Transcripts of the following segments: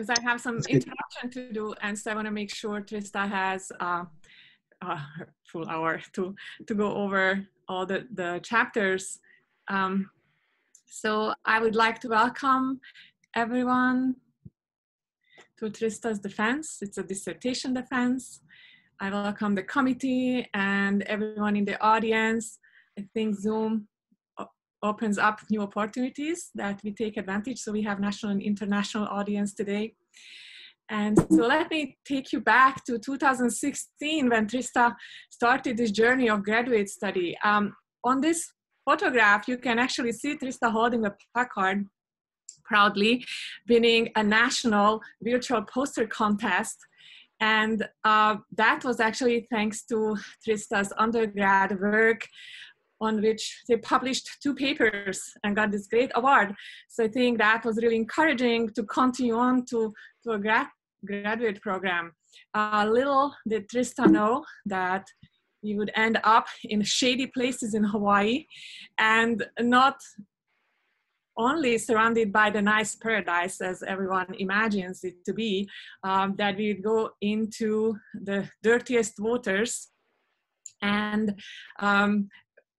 because I have some introduction to do, and so I want to make sure Trista has uh, a full hour to to go over all the the chapters. Um, so I would like to welcome everyone to Trista's defense. It's a dissertation defense. I welcome the committee and everyone in the audience. I think Zoom opens up new opportunities that we take advantage. So we have national and international audience today. And so let me take you back to 2016 when Trista started this journey of graduate study. Um, on this photograph, you can actually see Trista holding a placard proudly, winning a national virtual poster contest. And uh, that was actually thanks to Trista's undergrad work on which they published two papers and got this great award. So I think that was really encouraging to continue on to, to a grad, graduate program. Uh, little did Trista know that you would end up in shady places in Hawaii and not only surrounded by the nice paradise as everyone imagines it to be, um, that we would go into the dirtiest waters and um,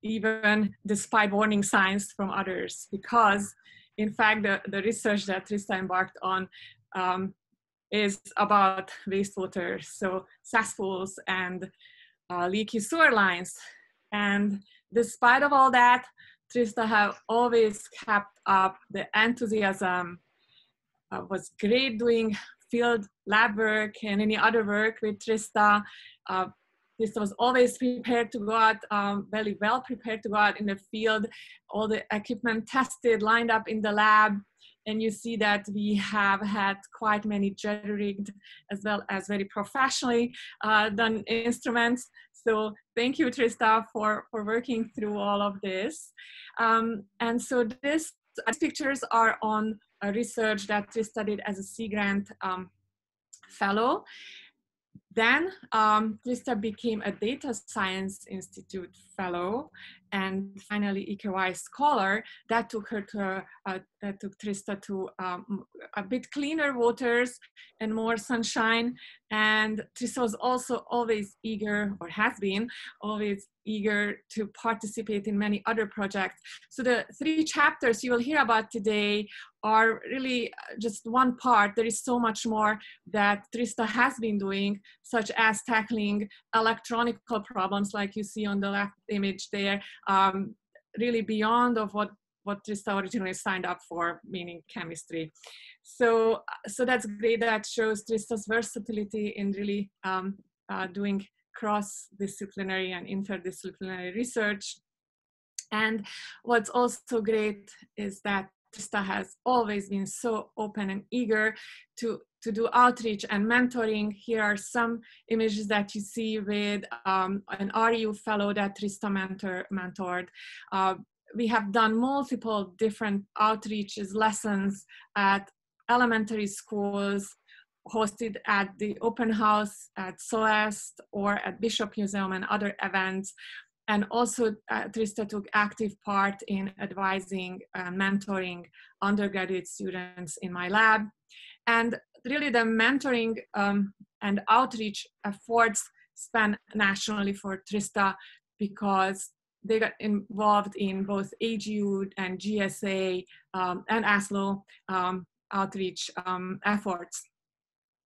even despite warning signs from others, because in fact, the, the research that Trista embarked on um, is about wastewater, so cesspools and uh, leaky sewer lines. And despite of all that, Trista have always kept up the enthusiasm, uh, was great doing field lab work and any other work with Trista, uh, this was always prepared to go out, um, very well prepared to go out in the field, all the equipment tested, lined up in the lab. And you see that we have had quite many jury-rigged as well as very professionally uh, done instruments. So thank you, Trista, for, for working through all of this. Um, and so this, these pictures are on research that Trista did as a Sea Grant um, fellow. Then um, Trista became a Data Science Institute fellow and finally EKY scholar. That took her to, uh, that took Trista to um, a bit cleaner waters and more sunshine. And Trista was also always eager, or has been, always eager to participate in many other projects. So the three chapters you will hear about today are really uh, just one part. There is so much more that Trista has been doing, such as tackling electronic problems like you see on the left image there, um, really beyond of what what Trista originally signed up for, meaning chemistry. So, so that's great. That shows Trista's versatility in really um, uh, doing cross-disciplinary and interdisciplinary research. And what's also great is that Trista has always been so open and eager to, to do outreach and mentoring. Here are some images that you see with um, an REU fellow that Trista mentor, mentored. Uh, we have done multiple different outreaches, lessons at elementary schools, hosted at the open house at Soest or at Bishop Museum and other events and also uh, Trista took active part in advising and mentoring undergraduate students in my lab. And really the mentoring um, and outreach efforts span nationally for Trista because they got involved in both AGU and GSA um, and ASLO um, outreach um, efforts.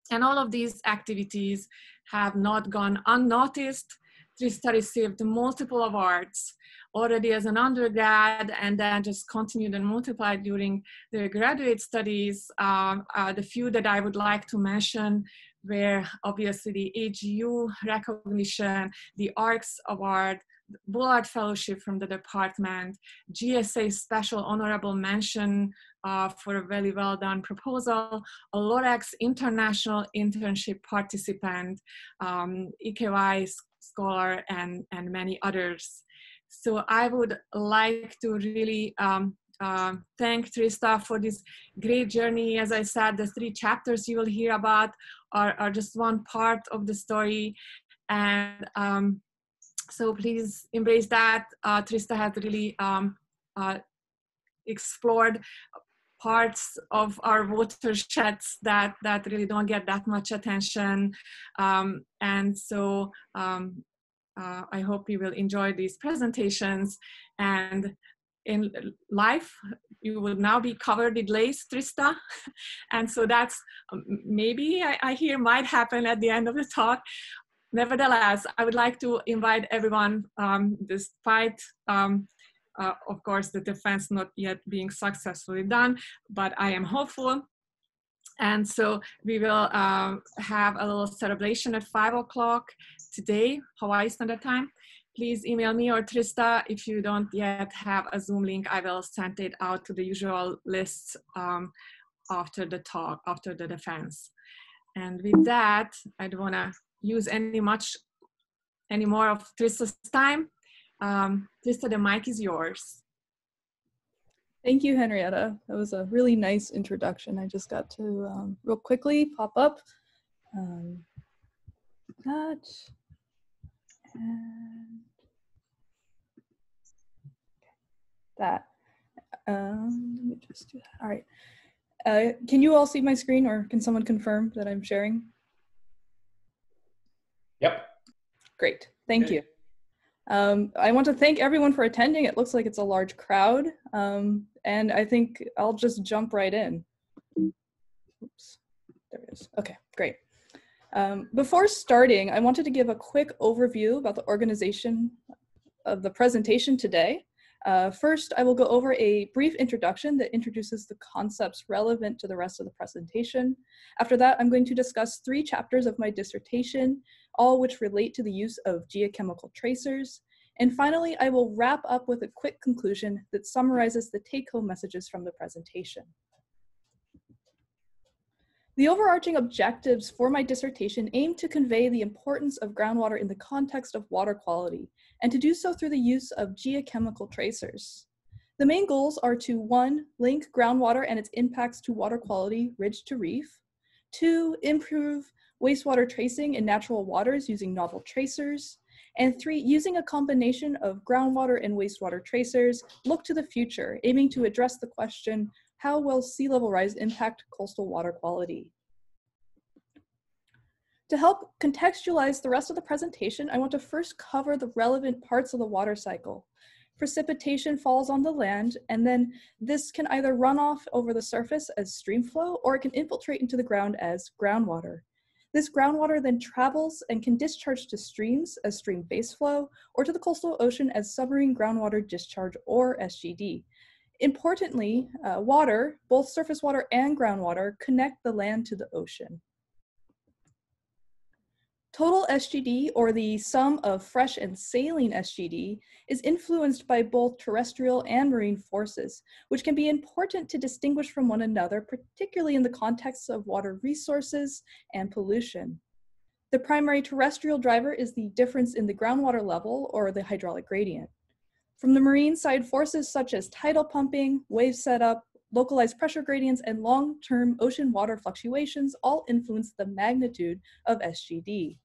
And all of these activities have not gone unnoticed Trista received multiple awards already as an undergrad and then just continued and multiplied during the graduate studies. Um, uh, the few that I would like to mention were obviously the AGU recognition, the ARCS Award, Bullard Fellowship from the department, GSA Special Honorable Mention uh, for a very well done proposal, a LOREX International Internship Participant, um, EKY Scholar, and, and many others. So I would like to really um, uh, thank Trista for this great journey. As I said, the three chapters you will hear about are, are just one part of the story. And um, so please embrace that. Uh, Trista has really um, uh, explored parts of our watersheds that that really don't get that much attention. Um, and so um, uh, I hope you will enjoy these presentations. And in life you will now be covered with leis Trista. And so that's um, maybe I, I hear might happen at the end of the talk. Nevertheless I would like to invite everyone um, despite um, uh, of course the defense not yet being successfully done but I am hopeful and so we will uh, have a little celebration at five o'clock today, Hawaii Standard Time. Please email me or Trista if you don't yet have a Zoom link. I will send it out to the usual list um, after the talk, after the defense. And with that, I don't want to use any much any more of Trista's time. Um, Trista, the mic is yours. Thank you, Henrietta. That was a really nice introduction. I just got to um, real quickly pop up um, that and that. Um, let me just do that. All right. Uh, can you all see my screen or can someone confirm that I'm sharing? Yep. Great. Thank you. Um, I want to thank everyone for attending. It looks like it's a large crowd. Um, and I think I'll just jump right in. Oops, there it is. Okay, great. Um, before starting, I wanted to give a quick overview about the organization of the presentation today. Uh, first, I will go over a brief introduction that introduces the concepts relevant to the rest of the presentation. After that, I'm going to discuss three chapters of my dissertation, all which relate to the use of geochemical tracers. And finally, I will wrap up with a quick conclusion that summarizes the take-home messages from the presentation. The overarching objectives for my dissertation aim to convey the importance of groundwater in the context of water quality, and to do so through the use of geochemical tracers. The main goals are to one, link groundwater and its impacts to water quality ridge to reef, two, improve wastewater tracing in natural waters using novel tracers, and three, using a combination of groundwater and wastewater tracers, look to the future, aiming to address the question, how will sea level rise impact coastal water quality? To help contextualize the rest of the presentation, I want to first cover the relevant parts of the water cycle. Precipitation falls on the land, and then this can either run off over the surface as stream flow, or it can infiltrate into the ground as groundwater. This groundwater then travels and can discharge to streams as stream base flow, or to the coastal ocean as submarine groundwater discharge, or SGD. Importantly, uh, water, both surface water and groundwater, connect the land to the ocean. Total SGD, or the sum of fresh and saline SGD, is influenced by both terrestrial and marine forces, which can be important to distinguish from one another, particularly in the context of water resources and pollution. The primary terrestrial driver is the difference in the groundwater level, or the hydraulic gradient. From the marine side, forces such as tidal pumping, wave setup, localized pressure gradients, and long-term ocean water fluctuations all influence the magnitude of SGD.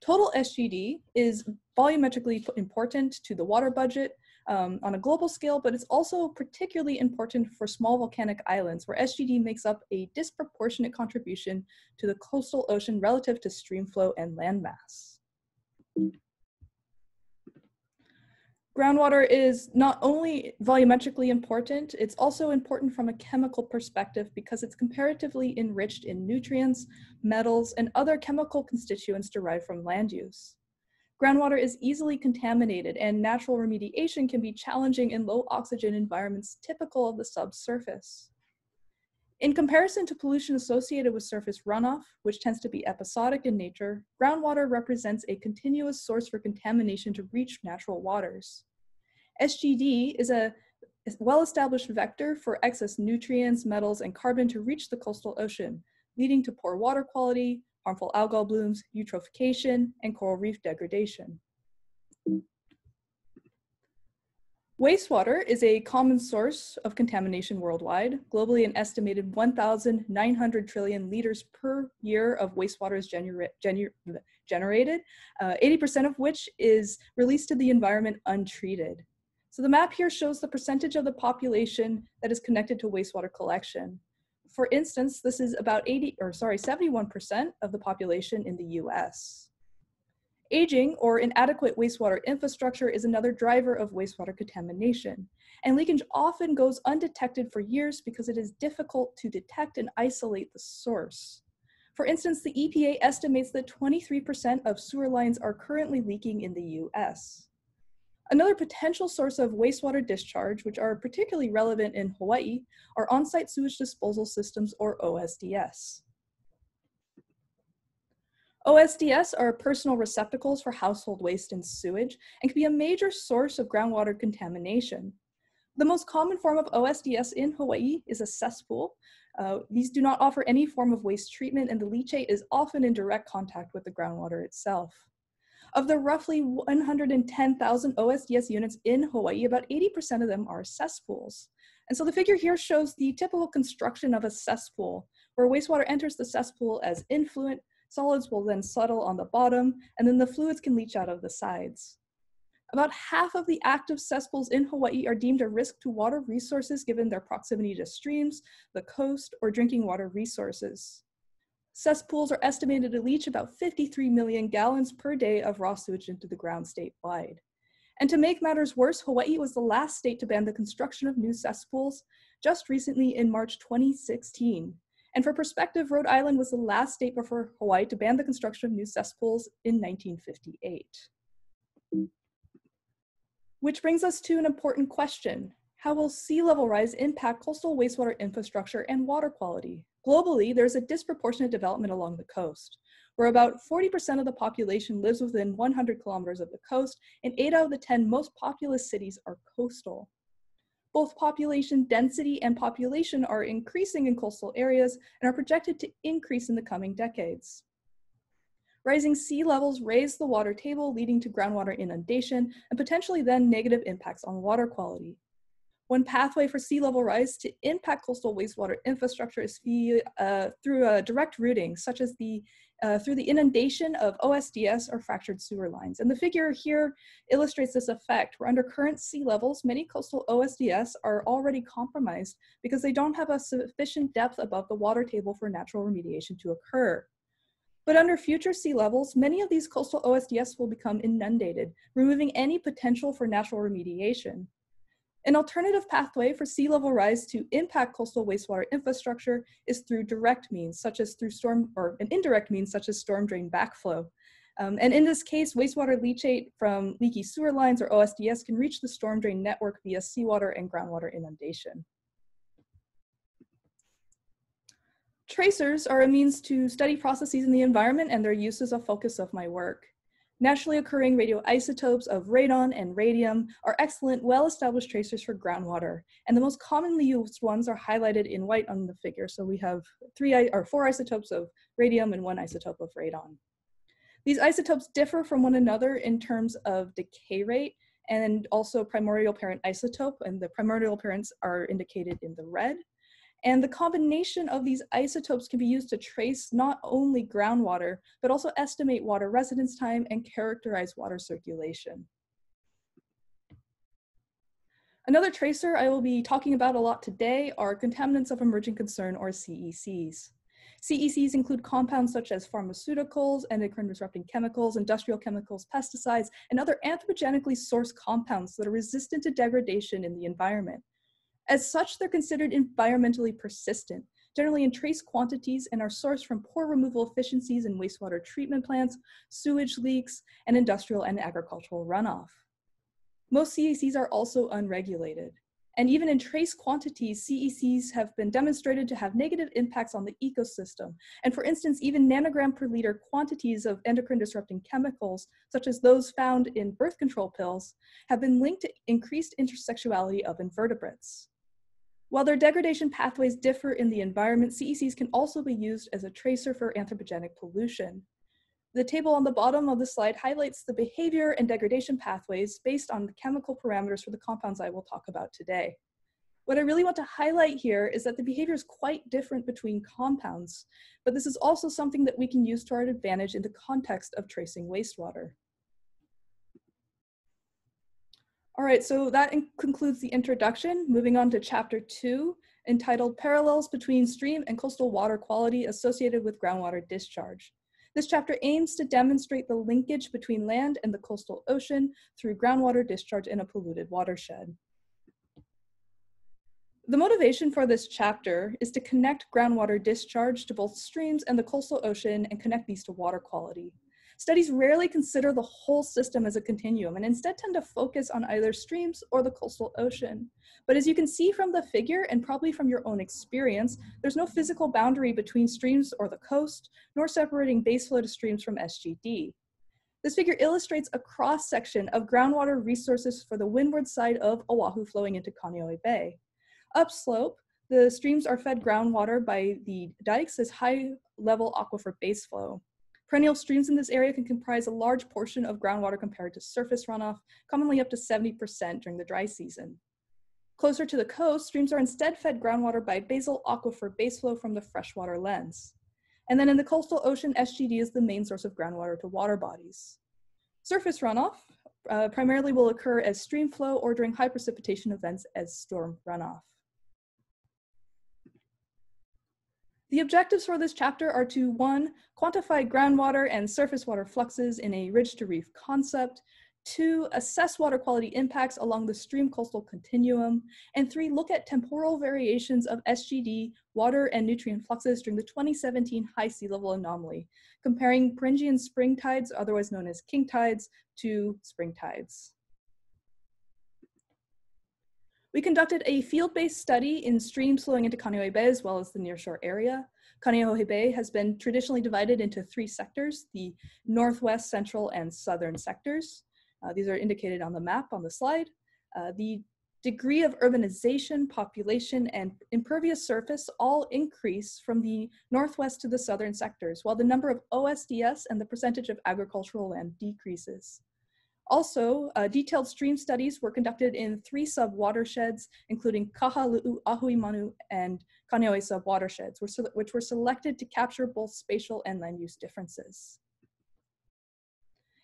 Total SGD is volumetrically important to the water budget um, on a global scale, but it's also particularly important for small volcanic islands where SGD makes up a disproportionate contribution to the coastal ocean relative to streamflow and landmass. Groundwater is not only volumetrically important, it's also important from a chemical perspective because it's comparatively enriched in nutrients, metals, and other chemical constituents derived from land use. Groundwater is easily contaminated and natural remediation can be challenging in low oxygen environments typical of the subsurface. In comparison to pollution associated with surface runoff, which tends to be episodic in nature, groundwater represents a continuous source for contamination to reach natural waters. SGD is a well-established vector for excess nutrients, metals, and carbon to reach the coastal ocean, leading to poor water quality, harmful algal blooms, eutrophication, and coral reef degradation. Wastewater is a common source of contamination worldwide. Globally, an estimated 1,900 trillion liters per year of wastewater is gener gener generated, 80% uh, of which is released to the environment untreated. So the map here shows the percentage of the population that is connected to wastewater collection. For instance, this is about 80, or sorry, 71% of the population in the US. Aging or inadequate wastewater infrastructure is another driver of wastewater contamination. And leakage often goes undetected for years because it is difficult to detect and isolate the source. For instance, the EPA estimates that 23% of sewer lines are currently leaking in the US. Another potential source of wastewater discharge, which are particularly relevant in Hawaii, are on-site sewage disposal systems or OSDS. OSDS are personal receptacles for household waste and sewage and can be a major source of groundwater contamination. The most common form of OSDS in Hawaii is a cesspool. Uh, these do not offer any form of waste treatment and the leachate is often in direct contact with the groundwater itself. Of the roughly 110,000 OSDS units in Hawaii, about 80% of them are cesspools. And so the figure here shows the typical construction of a cesspool, where wastewater enters the cesspool as influent, solids will then settle on the bottom, and then the fluids can leach out of the sides. About half of the active cesspools in Hawaii are deemed a risk to water resources given their proximity to streams, the coast, or drinking water resources. Cesspools are estimated to leach about 53 million gallons per day of raw sewage into the ground statewide. And to make matters worse, Hawaii was the last state to ban the construction of new cesspools just recently in March 2016. And for perspective, Rhode Island was the last state before Hawaii to ban the construction of new cesspools in 1958. Which brings us to an important question. How will sea level rise impact coastal wastewater infrastructure and water quality? Globally, there's a disproportionate development along the coast, where about 40% of the population lives within 100 kilometers of the coast, and 8 out of the 10 most populous cities are coastal. Both population density and population are increasing in coastal areas and are projected to increase in the coming decades. Rising sea levels raise the water table, leading to groundwater inundation and potentially then negative impacts on water quality. One pathway for sea level rise to impact coastal wastewater infrastructure is via, uh, through a direct routing, such as the uh, through the inundation of OSDS or fractured sewer lines. And the figure here illustrates this effect, where under current sea levels, many coastal OSDS are already compromised because they don't have a sufficient depth above the water table for natural remediation to occur. But under future sea levels, many of these coastal OSDS will become inundated, removing any potential for natural remediation. An alternative pathway for sea level rise to impact coastal wastewater infrastructure is through direct means, such as through storm, or an indirect means, such as storm drain backflow. Um, and in this case, wastewater leachate from leaky sewer lines or OSDS can reach the storm drain network via seawater and groundwater inundation. Tracers are a means to study processes in the environment and their use is a focus of my work. Naturally occurring radioisotopes of radon and radium are excellent, well-established tracers for groundwater, and the most commonly used ones are highlighted in white on the figure. So we have three or four isotopes of radium and one isotope of radon. These isotopes differ from one another in terms of decay rate and also primordial parent isotope, and the primordial parents are indicated in the red. And the combination of these isotopes can be used to trace not only groundwater, but also estimate water residence time and characterize water circulation. Another tracer I will be talking about a lot today are contaminants of emerging concern or CECs. CECs include compounds such as pharmaceuticals, endocrine disrupting chemicals, industrial chemicals, pesticides, and other anthropogenically sourced compounds that are resistant to degradation in the environment. As such, they're considered environmentally persistent, generally in trace quantities and are sourced from poor removal efficiencies in wastewater treatment plants, sewage leaks, and industrial and agricultural runoff. Most CECs are also unregulated. And even in trace quantities, CECs have been demonstrated to have negative impacts on the ecosystem. And for instance, even nanogram per liter quantities of endocrine disrupting chemicals, such as those found in birth control pills, have been linked to increased intersexuality of invertebrates. While their degradation pathways differ in the environment, CECs can also be used as a tracer for anthropogenic pollution. The table on the bottom of the slide highlights the behavior and degradation pathways based on the chemical parameters for the compounds I will talk about today. What I really want to highlight here is that the behavior is quite different between compounds, but this is also something that we can use to our advantage in the context of tracing wastewater. All right, so that concludes the introduction. Moving on to chapter two, entitled Parallels Between Stream and Coastal Water Quality Associated with Groundwater Discharge. This chapter aims to demonstrate the linkage between land and the coastal ocean through groundwater discharge in a polluted watershed. The motivation for this chapter is to connect groundwater discharge to both streams and the coastal ocean and connect these to water quality. Studies rarely consider the whole system as a continuum and instead tend to focus on either streams or the coastal ocean. But as you can see from the figure and probably from your own experience, there's no physical boundary between streams or the coast, nor separating baseflow to streams from SGD. This figure illustrates a cross section of groundwater resources for the windward side of Oahu flowing into Kaneohe Bay. Upslope, the streams are fed groundwater by the dikes as high level aquifer baseflow. Perennial streams in this area can comprise a large portion of groundwater compared to surface runoff, commonly up to 70% during the dry season. Closer to the coast, streams are instead fed groundwater by basal aquifer baseflow from the freshwater lens. And then in the coastal ocean, SGD is the main source of groundwater to water bodies. Surface runoff uh, primarily will occur as stream flow or during high precipitation events as storm runoff. The objectives for this chapter are to one, quantify groundwater and surface water fluxes in a ridge to reef concept, two, assess water quality impacts along the stream coastal continuum, and three, look at temporal variations of SGD, water and nutrient fluxes during the 2017 high sea level anomaly, comparing perigean spring tides, otherwise known as king tides, to spring tides. We conducted a field-based study in streams flowing into Kaneohe Bay as well as the nearshore area. Kaneohe Bay has been traditionally divided into three sectors, the northwest, central, and southern sectors. Uh, these are indicated on the map on the slide. Uh, the degree of urbanization, population, and impervious surface all increase from the northwest to the southern sectors, while the number of OSDS and the percentage of agricultural land decreases. Also, uh, detailed stream studies were conducted in three sub-watersheds, including Kahalu'u, Ahuimanu, and Kaneohe sub-watersheds, which were selected to capture both spatial and land use differences.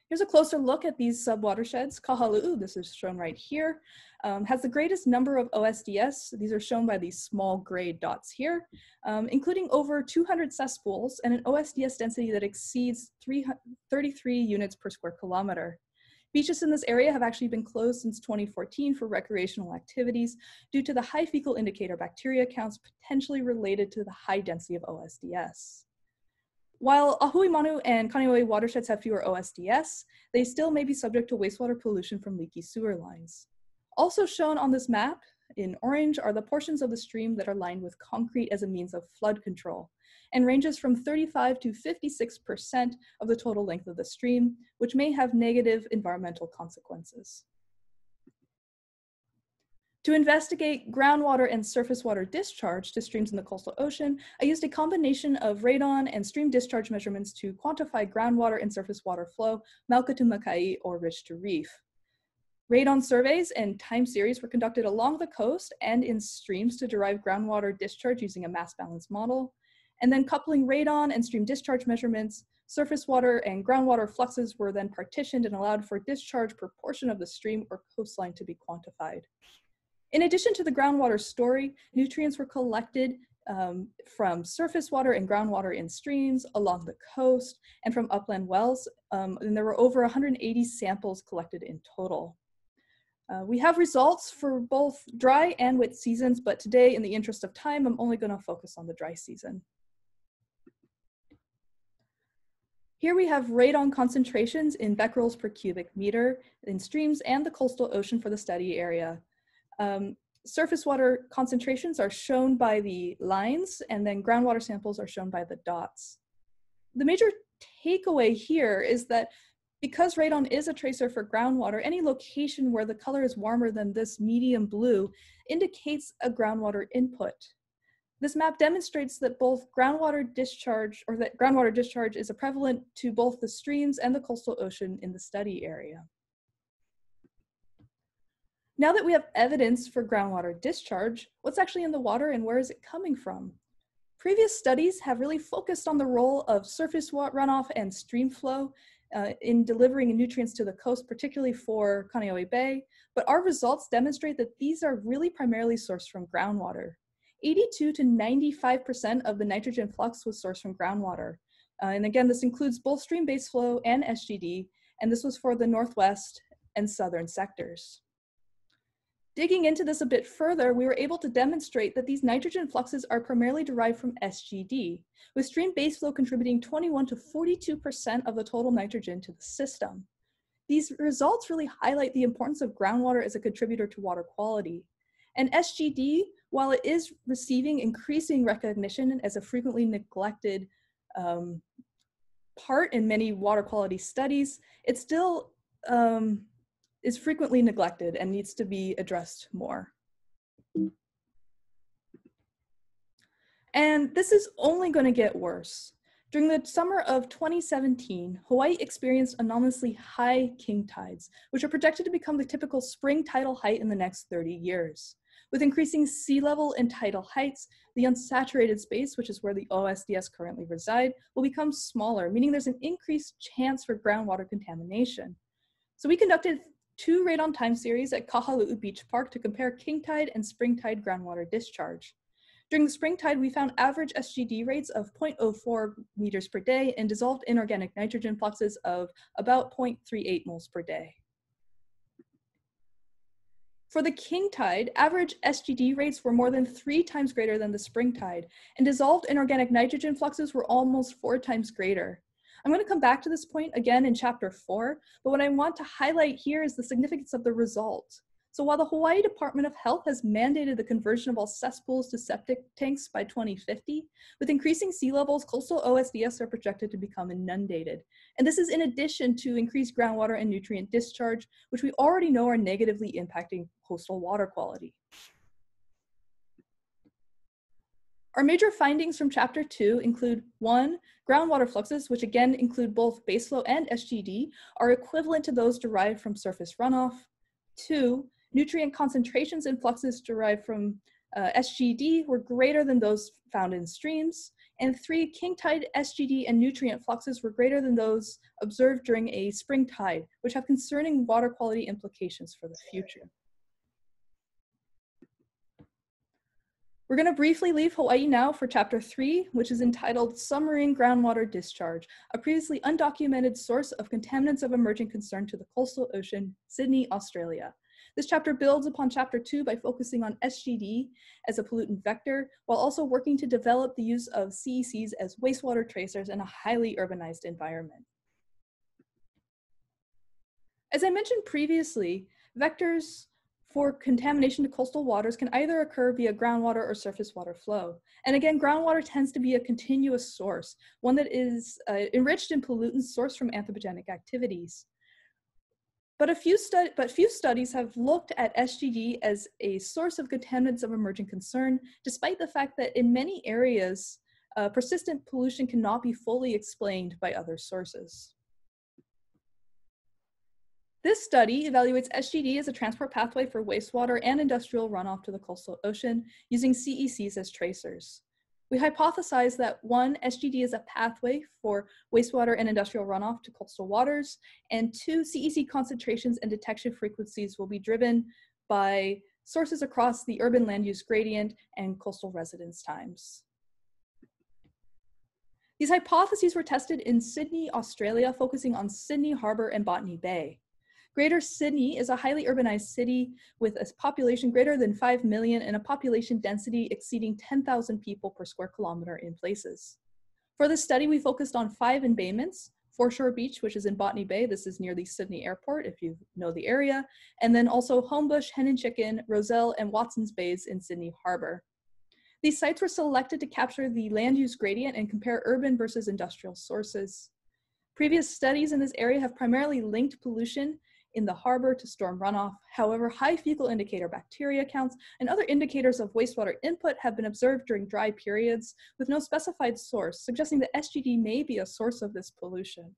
Here's a closer look at these sub-watersheds. Kahalu'u, this is shown right here, um, has the greatest number of OSDS. These are shown by these small gray dots here, um, including over 200 cesspools and an OSDS density that exceeds 33 units per square kilometer. Beaches in this area have actually been closed since 2014 for recreational activities due to the high fecal indicator bacteria counts potentially related to the high density of OSDS. While Ahuimanu and Kaneohe watersheds have fewer OSDS, they still may be subject to wastewater pollution from leaky sewer lines. Also shown on this map in orange are the portions of the stream that are lined with concrete as a means of flood control and ranges from 35 to 56% of the total length of the stream, which may have negative environmental consequences. To investigate groundwater and surface water discharge to streams in the coastal ocean, I used a combination of radon and stream discharge measurements to quantify groundwater and surface water flow, Mauka to Makai or ridge to reef. Radon surveys and time series were conducted along the coast and in streams to derive groundwater discharge using a mass balance model. And then coupling radon and stream discharge measurements, surface water and groundwater fluxes were then partitioned and allowed for discharge proportion of the stream or coastline to be quantified. In addition to the groundwater story, nutrients were collected um, from surface water and groundwater in streams along the coast and from upland wells. Um, and there were over 180 samples collected in total. Uh, we have results for both dry and wet seasons, but today, in the interest of time, I'm only going to focus on the dry season. Here we have radon concentrations in becquerels per cubic meter in streams and the coastal ocean for the study area. Um, surface water concentrations are shown by the lines and then groundwater samples are shown by the dots. The major takeaway here is that because radon is a tracer for groundwater, any location where the color is warmer than this medium blue indicates a groundwater input. This map demonstrates that both groundwater discharge, or that groundwater discharge is a prevalent to both the streams and the coastal ocean in the study area. Now that we have evidence for groundwater discharge, what's actually in the water and where is it coming from? Previous studies have really focused on the role of surface runoff and stream flow, uh, in delivering nutrients to the coast, particularly for Kaneohe Bay, but our results demonstrate that these are really primarily sourced from groundwater. 82 to 95% of the nitrogen flux was sourced from groundwater. Uh, and again, this includes both stream base flow and SGD, and this was for the Northwest and Southern sectors. Digging into this a bit further, we were able to demonstrate that these nitrogen fluxes are primarily derived from SGD, with stream base flow contributing 21 to 42% of the total nitrogen to the system. These results really highlight the importance of groundwater as a contributor to water quality. And SGD, while it is receiving increasing recognition as a frequently neglected um, part in many water quality studies, it still um, is frequently neglected and needs to be addressed more. And this is only going to get worse. During the summer of 2017, Hawaii experienced anomalously high king tides, which are projected to become the typical spring tidal height in the next 30 years. With increasing sea level and tidal heights, the unsaturated space, which is where the OSDS currently reside, will become smaller, meaning there's an increased chance for groundwater contamination. So we conducted two radon time series at Kahalu'u Beach Park to compare king tide and spring tide groundwater discharge. During the spring tide, we found average SGD rates of 0.04 meters per day and dissolved inorganic nitrogen fluxes of about 0.38 moles per day. For the king tide, average SGD rates were more than three times greater than the spring tide, and dissolved inorganic nitrogen fluxes were almost four times greater. I'm going to come back to this point again in chapter four, but what I want to highlight here is the significance of the result. So while the Hawaii Department of Health has mandated the conversion of all cesspools to septic tanks by 2050, with increasing sea levels, coastal OSDS are projected to become inundated. And this is in addition to increased groundwater and nutrient discharge, which we already know are negatively impacting coastal water quality. Our major findings from chapter two include one, groundwater fluxes, which again include both baseflow and SGD, are equivalent to those derived from surface runoff. Two, nutrient concentrations in fluxes derived from uh, SGD were greater than those found in streams. And three, king tide SGD and nutrient fluxes were greater than those observed during a spring tide, which have concerning water quality implications for the future. We're going to briefly leave Hawaii now for chapter three, which is entitled Submarine Groundwater Discharge, a previously undocumented source of contaminants of emerging concern to the coastal ocean, Sydney, Australia. This chapter builds upon chapter two by focusing on SGD as a pollutant vector, while also working to develop the use of CECs as wastewater tracers in a highly urbanized environment. As I mentioned previously, vectors for contamination to coastal waters can either occur via groundwater or surface water flow. And again, groundwater tends to be a continuous source, one that is uh, enriched in pollutants sourced from anthropogenic activities. But, a few stu- but few studies have looked at SGD as a source of contaminants of emerging concern, despite the fact that in many areas, uh, persistent pollution cannot be fully explained by other sources. This study evaluates SGD as a transport pathway for wastewater and industrial runoff to the coastal ocean using CECs as tracers. We hypothesize that one, SGD is a pathway for wastewater and industrial runoff to coastal waters, and two, CEC concentrations and detection frequencies will be driven by sources across the urban land use gradient and coastal residence times. These hypotheses were tested in Sydney, Australia, focusing on Sydney Harbour and Botany Bay. Greater Sydney is a highly urbanized city with a population greater than 5 million and a population density exceeding 10,000 people per square kilometer in places. For this study, we focused on five embayments, Foreshore Beach, which is in Botany Bay. This is near the Sydney airport, if you know the area. And then also Homebush, Hen and Chicken, Rozelle, and Watson's Bays in Sydney Harbor. These sites were selected to capture the land use gradient and compare urban versus industrial sources. Previous studies in this area have primarily linked pollution in the harbor to storm runoff. However, high fecal indicator bacteria counts and other indicators of wastewater input have been observed during dry periods with no specified source, suggesting that SGD may be a source of this pollution.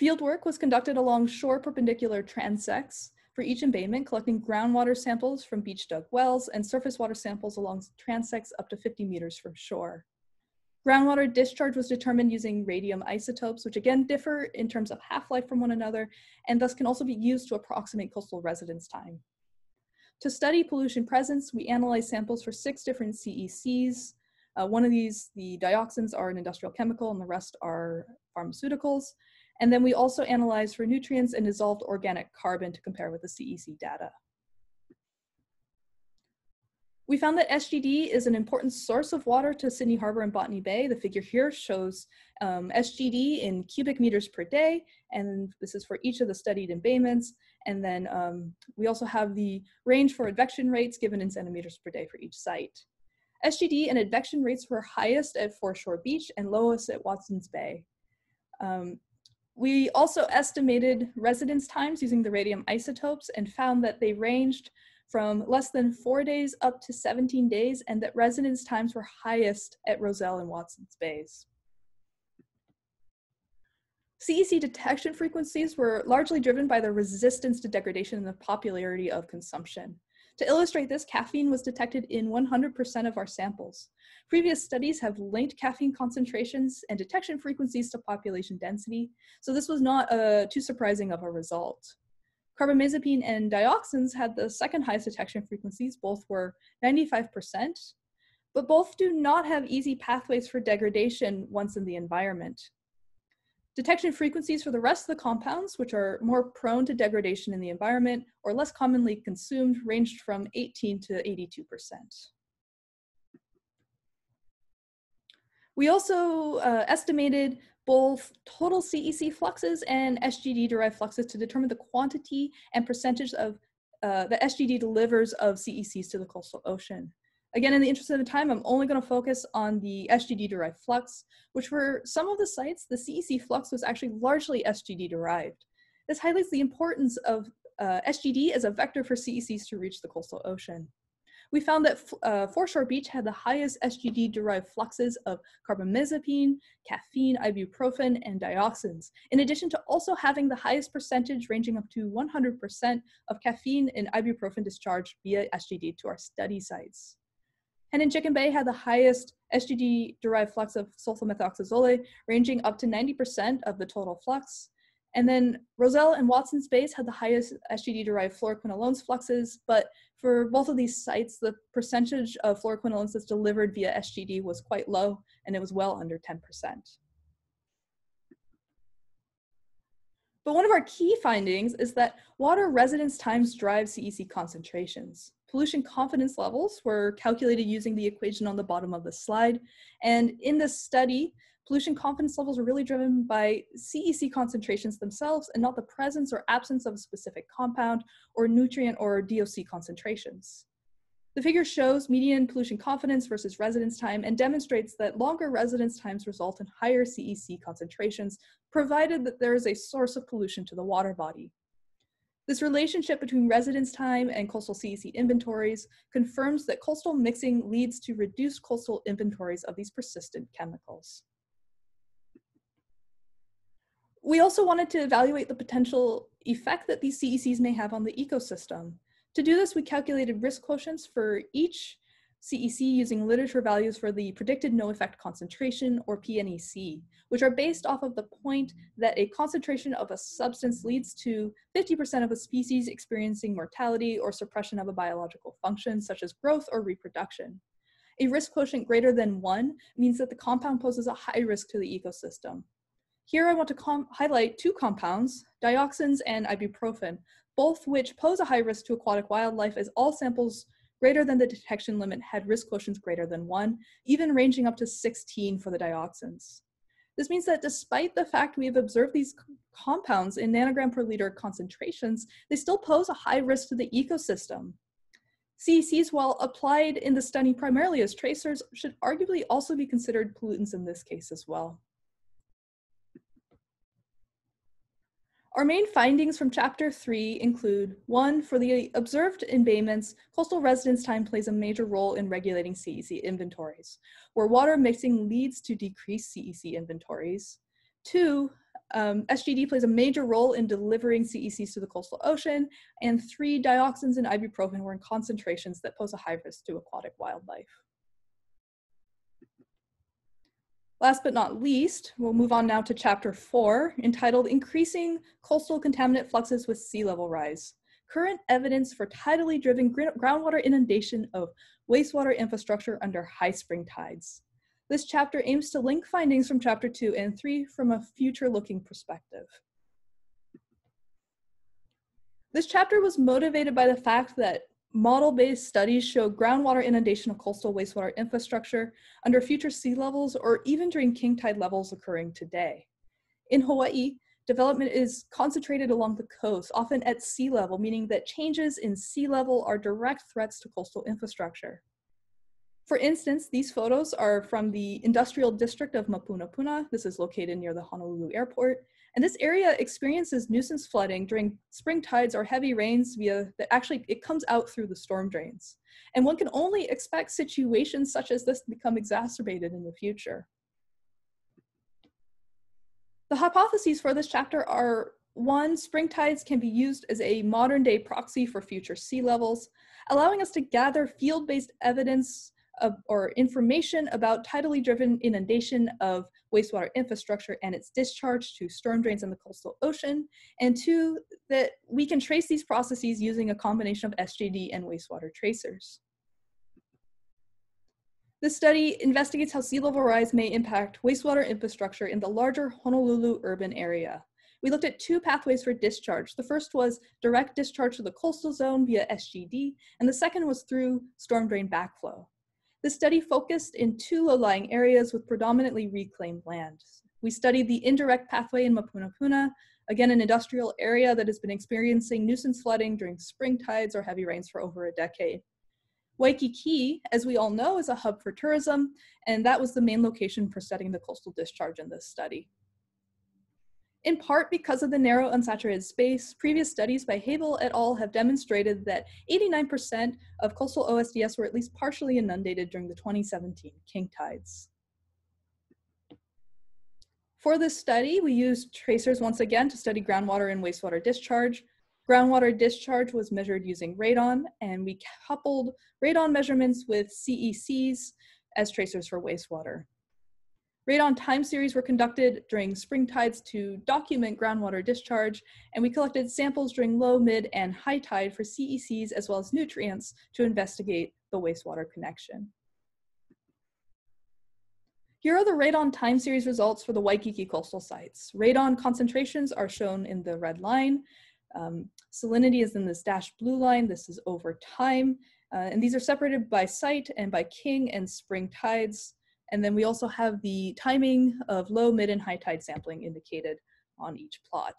Fieldwork was conducted along shore perpendicular transects for each embayment, collecting groundwater samples from beach dug wells and surface water samples along transects up to 50 meters from shore. Groundwater discharge was determined using radium isotopes, which again differ in terms of half-life from one another, and thus can also be used to approximate coastal residence time. To study pollution presence, we analyzed samples for six different CECs. Uh, one of these, the dioxins, are an industrial chemical, and the rest are pharmaceuticals. And then we also analyzed for nutrients and dissolved organic carbon to compare with the CEC data. We found that SGD is an important source of water to Sydney Harbor and Botany Bay. The figure here shows um, SGD in cubic meters per day, and this is for each of the studied embayments. And then um, we also have the range for advection rates given in centimeters per day for each site. SGD and advection rates were highest at Foreshore Beach and lowest at Watson's Bay. Um, we also estimated residence times using the radium isotopes and found that they ranged from less than four days up to 17 days, and that residence times were highest at Rozelle and Watson's Bays. CEC detection frequencies were largely driven by the resistance to degradation and the popularity of consumption. To illustrate this, caffeine was detected in 100% of our samples. Previous studies have linked caffeine concentrations and detection frequencies to population density, so this was not uh, too surprising of a result. Carbamazepine and dioxins had the second highest detection frequencies, both were 95%, but both do not have easy pathways for degradation once in the environment. Detection frequencies for the rest of the compounds, which are more prone to degradation in the environment or less commonly consumed, ranged from 18 to 82%. We also uh, estimated both total CEC fluxes and SGD derived fluxes to determine the quantity and percentage of uh, the SGD delivers of CECs to the coastal ocean. Again, in the interest of the time, I'm only going to focus on the SGD derived flux, which for some of the sites, the CEC flux was actually largely SGD derived. This highlights the importance of uh, SGD as a vector for CECs to reach the coastal ocean we found that uh, Foreshore Beach had the highest SGD-derived fluxes of carbamazepine, caffeine, ibuprofen, and dioxins, in addition to also having the highest percentage ranging up to 100% of caffeine and ibuprofen discharged via SGD to our study sites. Hen and Chicken Bay had the highest SGD-derived flux of sulfamethoxazole, ranging up to 90% of the total flux. And then Rozelle and Watson's Bays had the highest SGD-derived fluoroquinolones fluxes, but for both of these sites, the percentage of fluoroquinolones that's delivered via SGD was quite low, and it was well under 10%. But one of our key findings is that water residence times drive CEC concentrations. Pollution confidence levels were calculated using the equation on the bottom of the slide. And in this study, pollution confidence levels are really driven by CEC concentrations themselves and not the presence or absence of a specific compound or nutrient or DOC concentrations. The figure shows median pollution confidence versus residence time and demonstrates that longer residence times result in higher CEC concentrations, provided that there is a source of pollution to the water body. This relationship between residence time and coastal CEC inventories confirms that coastal mixing leads to reduced coastal inventories of these persistent chemicals. We also wanted to evaluate the potential effect that these CECs may have on the ecosystem. To do this, we calculated risk quotients for each CEC using literature values for the predicted no effect concentration or PNEC, which are based off of the point that a concentration of a substance leads to 50% of a species experiencing mortality or suppression of a biological function such as growth or reproduction. A risk quotient greater than one means that the compound poses a high risk to the ecosystem. Here I want to highlight two compounds, dioxins and ibuprofen, both which pose a high risk to aquatic wildlife as all samples greater than the detection limit had risk quotients greater than one, even ranging up to 16 for the dioxins. This means that despite the fact we have observed these compounds in nanogram per liter concentrations, they still pose a high risk to the ecosystem. CECs, while applied in the study primarily as tracers, should arguably also be considered pollutants in this case as well. Our main findings from chapter three include one, for the observed embayments, coastal residence time plays a major role in regulating CEC inventories, where water mixing leads to decreased CEC inventories. Two, um, SGD plays a major role in delivering CECs to the coastal ocean. And three, dioxins and ibuprofen were in concentrations that pose a high risk to aquatic wildlife. Last but not least, we'll move on now to chapter four, entitled Increasing Coastal Contaminant Fluxes with Sea Level Rise. Current evidence for tidally driven groundwater inundation of wastewater infrastructure under high spring tides. This chapter aims to link findings from chapter two and three from a future looking perspective. This chapter was motivated by the fact that Model-based studies show groundwater inundation of coastal wastewater infrastructure under future sea levels or even during king tide levels occurring today. In Hawaii, development is concentrated along the coast, often at sea level, meaning that changes in sea level are direct threats to coastal infrastructure. For instance, these photos are from the industrial district of Mapunapuna. This is located near the Honolulu airport. And this area experiences nuisance flooding during spring tides or heavy rains via that actually it comes out through the storm drains. And one can only expect situations such as this to become exacerbated in the future. The hypotheses for this chapter are one, spring tides can be used as a modern day proxy for future sea levels, allowing us to gather field-based evidence of, or information about tidally driven inundation of wastewater infrastructure and its discharge to storm drains in the coastal ocean. And two, that we can trace these processes using a combination of SGD and wastewater tracers. This study investigates how sea level rise may impact wastewater infrastructure in the larger Honolulu urban area. We looked at two pathways for discharge. The first was direct discharge to the coastal zone via SGD, and the second was through storm drain backflow. The study focused in two low-lying areas with predominantly reclaimed land. We studied the indirect pathway in Mapunapuna, again an industrial area that has been experiencing nuisance flooding during spring tides or heavy rains for over a decade. Waikiki, as we all know, is a hub for tourism, and that was the main location for studying the coastal discharge in this study. In part because of the narrow unsaturated space, previous studies by Habel et al. have demonstrated that 89% of coastal OSDS were at least partially inundated during the 2017 king tides. For this study, we used tracers once again to study groundwater and wastewater discharge. Groundwater discharge was measured using radon, and we coupled radon measurements with CECs as tracers for wastewater. Radon time series were conducted during spring tides to document groundwater discharge, and we collected samples during low, mid, and high tide for CECs as well as nutrients to investigate the wastewater connection. Here are the radon time series results for the Waikiki coastal sites. Radon concentrations are shown in the red line. Um, salinity is in this dashed blue line. This is over time. Uh, and these are separated by site and by king and spring tides. And then we also have the timing of low, mid, and high tide sampling indicated on each plot.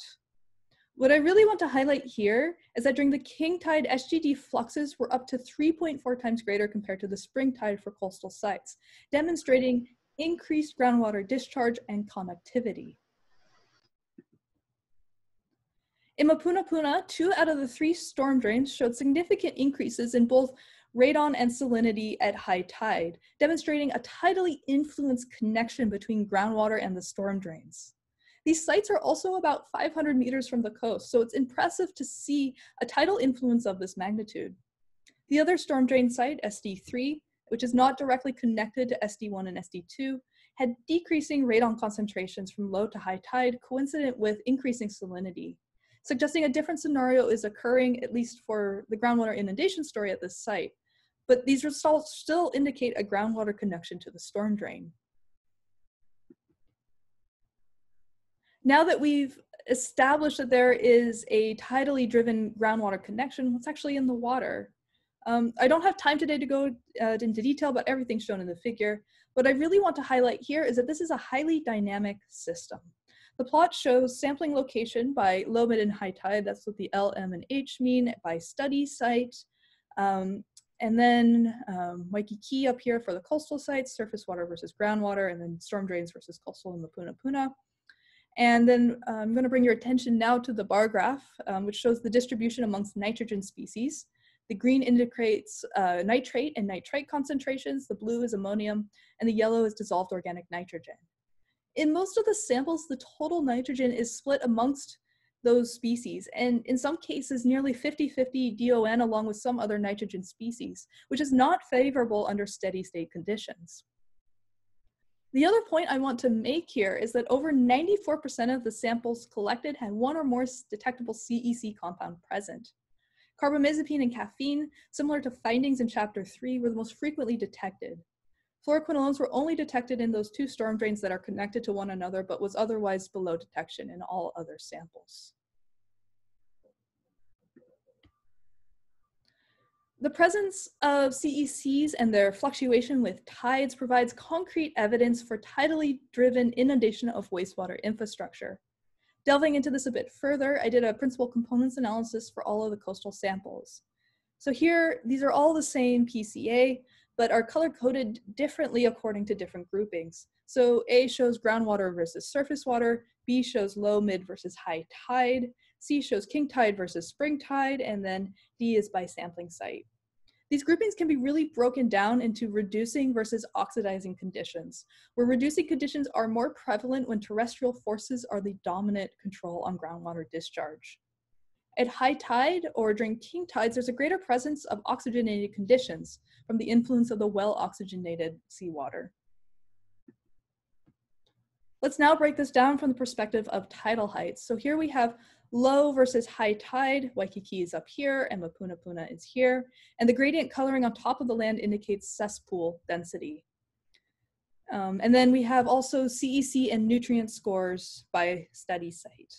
What I really want to highlight here is that during the king tide, SGD fluxes were up to 3.4 times greater compared to the spring tide for coastal sites, demonstrating increased groundwater discharge and connectivity. In Mapunapuna, two out of the three storm drains showed significant increases in both radon and salinity at high tide, demonstrating a tidally influenced connection between groundwater and the storm drains. These sites are also about 500 meters from the coast, so it's impressive to see a tidal influence of this magnitude. The other storm drain site, SD3, which is not directly connected to SD1 and SD2, had decreasing radon concentrations from low to high tide coincident with increasing salinity, suggesting a different scenario is occurring, at least for the groundwater inundation story at this site but these results still indicate a groundwater connection to the storm drain. Now that we've established that there is a tidally driven groundwater connection, what's actually in the water? Um, I don't have time today to go uh, into detail about everything shown in the figure. What I really want to highlight here is that this is a highly dynamic system. The plot shows sampling location by low, mid, and high tide. That's what the L, M, and H mean by study site. Um, and then um, Waikiki up here for the coastal sites, surface water versus groundwater, and then storm drains versus coastal and Mapunapuna. And then uh, I'm going to bring your attention now to the bar graph, um, which shows the distribution amongst nitrogen species. The green indicates uh, nitrate and nitrite concentrations, the blue is ammonium, and the yellow is dissolved organic nitrogen. In most of the samples, the total nitrogen is split amongst those species, and in some cases, nearly 50-50 DON along with some other nitrogen species, which is not favorable under steady state conditions. The other point I want to make here is that over 94% of the samples collected had one or more detectable CEC compound present. Carbamazepine and caffeine, similar to findings in chapter three, were the most frequently detected. Fluoroquinolones were only detected in those two storm drains that are connected to one another, but was otherwise below detection in all other samples. The presence of CECs and their fluctuation with tides provides concrete evidence for tidally driven inundation of wastewater infrastructure. Delving into this a bit further, I did a principal components analysis for all of the coastal samples. So here, these are all the same PCA, but are color coded differently according to different groupings. So A shows groundwater versus surface water, B shows low, mid versus high tide, C shows king tide versus spring tide, and then D is by sampling site. These groupings can be really broken down into reducing versus oxidizing conditions, where reducing conditions are more prevalent when terrestrial forces are the dominant control on groundwater discharge. At high tide or during king tides, there's a greater presence of oxygenated conditions from the influence of the well-oxygenated seawater. Let's now break this down from the perspective of tidal heights. So here we have low versus high tide. Waikiki is up here and Mapunapuna is here. And the gradient coloring on top of the land indicates cesspool density. Um, and then we have also CEC and nutrient scores by study site.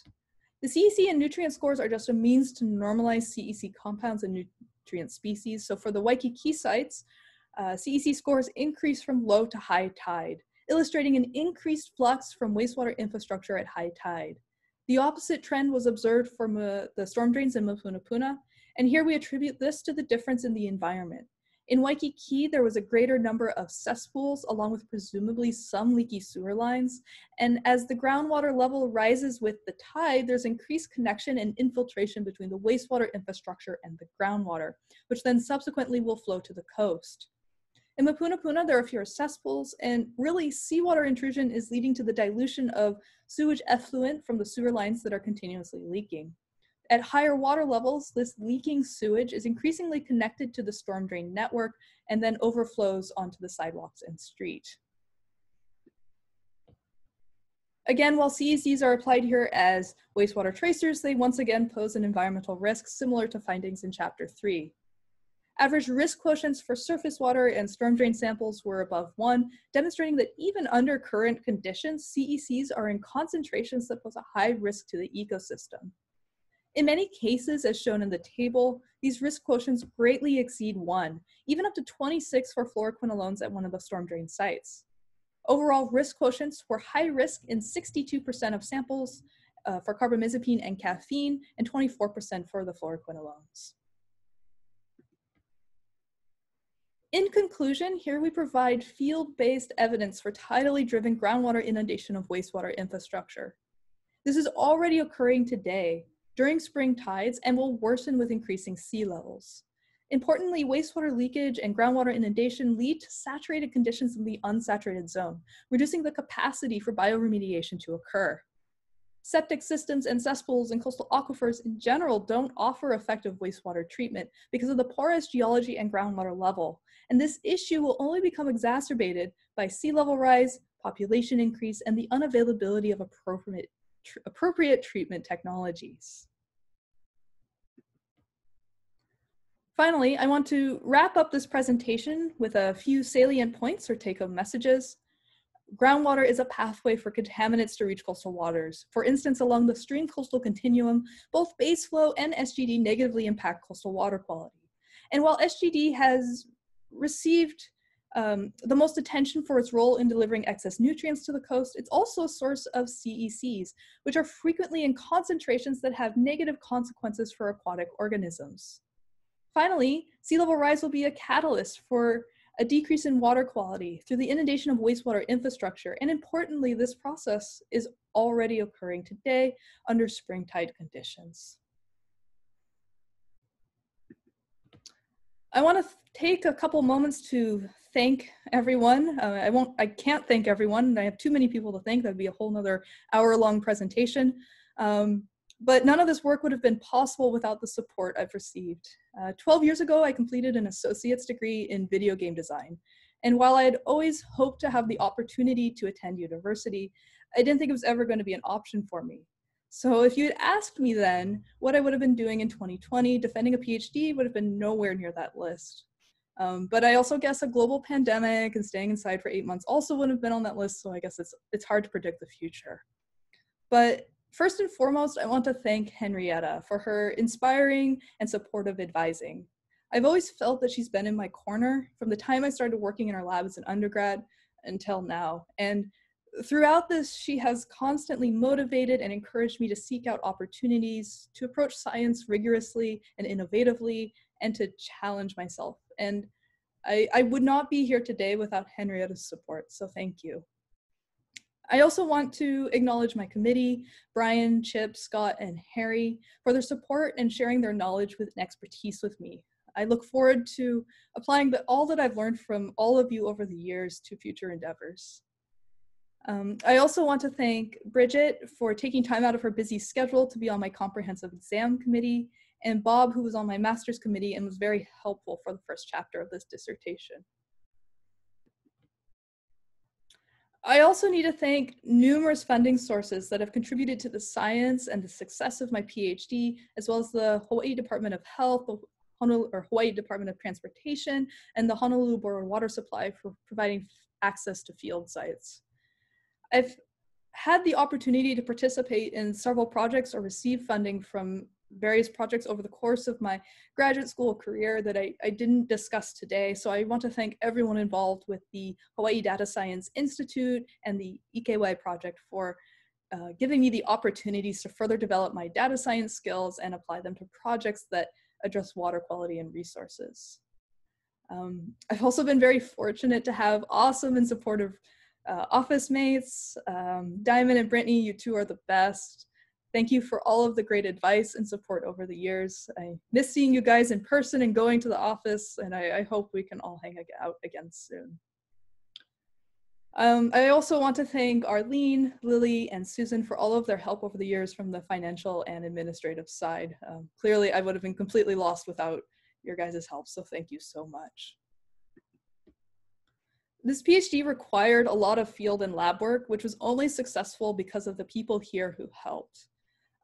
The CEC and nutrient scores are just a means to normalize CEC compounds and nutrient species. So for the Waikiki sites, uh, CEC scores increase from low to high tide, illustrating an increased flux from wastewater infrastructure at high tide. The opposite trend was observed for the storm drains in Mapunapuna, and here we attribute this to the difference in the environment. In Waikiki, there was a greater number of cesspools, along with presumably some leaky sewer lines. And as the groundwater level rises with the tide, there's increased connection and infiltration between the wastewater infrastructure and the groundwater, which then subsequently will flow to the coast. In Mapunapuna, there are fewer cesspools, and really seawater intrusion is leading to the dilution of sewage effluent from the sewer lines that are continuously leaking. At higher water levels, this leaking sewage is increasingly connected to the storm drain network and then overflows onto the sidewalks and street. Again, while CECs are applied here as wastewater tracers, they once again pose an environmental risk similar to findings in chapter three. Average risk quotients for surface water and storm drain samples were above one, demonstrating that even under current conditions, CECs are in concentrations that pose a high risk to the ecosystem. In many cases, as shown in the table, these risk quotients greatly exceed one, even up to 26 for fluoroquinolones at one of the storm drain sites. Overall risk quotients were high risk in 62% of samples uh, for carbamazepine and caffeine, and 24% for the fluoroquinolones. In conclusion, here we provide field-based evidence for tidally driven groundwater inundation of wastewater infrastructure. This is already occurring today during spring tides and will worsen with increasing sea levels. Importantly, wastewater leakage and groundwater inundation lead to saturated conditions in the unsaturated zone, reducing the capacity for bioremediation to occur. Septic systems and cesspools and coastal aquifers in general don't offer effective wastewater treatment because of the porous geology and groundwater level. And this issue will only become exacerbated by sea level rise, population increase, and the unavailability of appropriate, tr appropriate treatment technologies. Finally, I want to wrap up this presentation with a few salient points or take-home messages groundwater is a pathway for contaminants to reach coastal waters. For instance, along the stream coastal continuum, both base flow and SGD negatively impact coastal water quality. And while SGD has received um, the most attention for its role in delivering excess nutrients to the coast, it's also a source of CECs, which are frequently in concentrations that have negative consequences for aquatic organisms. Finally, sea level rise will be a catalyst for a decrease in water quality through the inundation of wastewater infrastructure, and importantly, this process is already occurring today under spring tide conditions. I want to take a couple moments to thank everyone. Uh, I won't, I can't thank everyone. I have too many people to thank. That'd be a whole nother hour long presentation. Um, but none of this work would have been possible without the support I've received. Uh, 12 years ago, I completed an associate's degree in video game design. And while I had always hoped to have the opportunity to attend university, I didn't think it was ever going to be an option for me. So if you had asked me then what I would have been doing in 2020, defending a PhD would have been nowhere near that list. Um, but I also guess a global pandemic and staying inside for eight months also wouldn't have been on that list. So I guess it's it's hard to predict the future. But first and foremost, I want to thank Henrietta for her inspiring and supportive advising. I've always felt that she's been in my corner from the time I started working in her lab as an undergrad until now. And throughout this, she has constantly motivated and encouraged me to seek out opportunities to approach science rigorously and innovatively and to challenge myself. And I, I would not be here today without Henrietta's support, so thank you. I also want to acknowledge my committee, Brian, Chip, Scott, and Harry, for their support and sharing their knowledge with and expertise with me. I look forward to applying the, all that I've learned from all of you over the years to future endeavors. Um, I also want to thank Bridget for taking time out of her busy schedule to be on my comprehensive exam committee, and Bob, who was on my master's committee and was very helpful for the first chapter of this dissertation. I also need to thank numerous funding sources that have contributed to the science and the success of my PhD, as well as the Hawaii Department of Health, or Hawaii Department of Transportation, and the Honolulu of Water Supply for providing access to field sites. I've had the opportunity to participate in several projects or receive funding from various projects over the course of my graduate school career that I, I didn't discuss today. So I want to thank everyone involved with the Hawaii Data Science Institute and the Ike Wai project for uh, giving me the opportunities to further develop my data science skills and apply them to projects that address water quality and resources. Um, I've also been very fortunate to have awesome and supportive uh, office mates. Um, Diamond and Brittany, you two are the best. Thank you for all of the great advice and support over the years. I miss seeing you guys in person and going to the office, and I, I hope we can all hang out again soon. Um, I also want to thank Arlene, Lily, and Susan for all of their help over the years from the financial and administrative side. Um, clearly, I would have been completely lost without your guys' help, so thank you so much. This PhD required a lot of field and lab work, which was only successful because of the people here who helped.